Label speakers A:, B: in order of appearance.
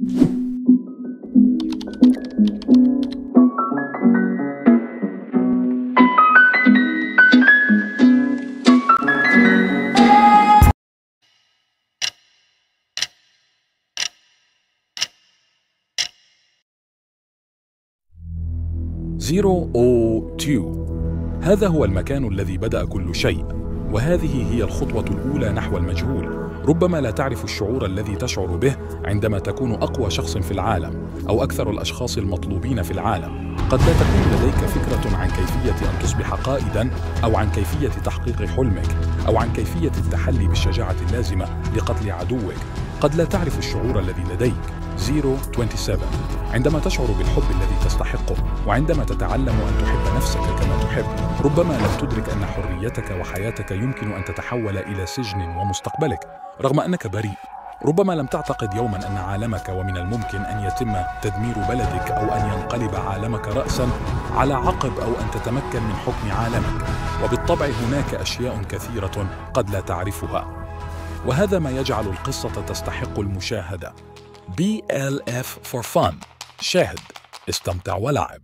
A: زيرو أو تيو. هذا هو المكان الذي بدأ كل شيء وهذه هي الخطوة الأولى نحو المجهول. ربما لا تعرف الشعور الذي تشعر به عندما تكون أقوى شخص في العالم أو أكثر الأشخاص المطلوبين في العالم. قد لا تكون لديك فكرة عن كيفية أن تصبح قائداً أو عن كيفية تحقيق حلمك أو عن كيفية التحلي بالشجاعة اللازمة لقتل عدوك. قد لا تعرف الشعور الذي لديك. 027 عندما تشعر بالحب الذي تستحقه وعندما تتعلم أن تحب نفسك كما تحب ربما لم تدرك أن حريتك وحياتك يمكن أن تتحول إلى سجن ومستقبلك رغم أنك بريء. ربما لم تعتقد يوما أن عالمك ومن الممكن أن يتم تدمير بلدك أو أن ينقلب عالمك رأسا على عقب أو أن تتمكن من حكم عالمك. وبالطبع هناك أشياء كثيرة قد لا تعرفها. وهذا ما يجعل القصة تستحق المشاهدة. BLF for Fun. شاهد استمتع ولعب.